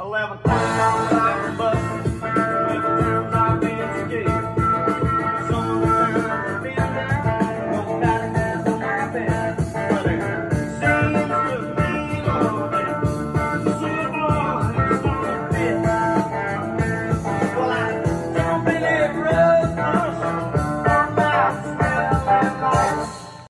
Eleven thousand dollars.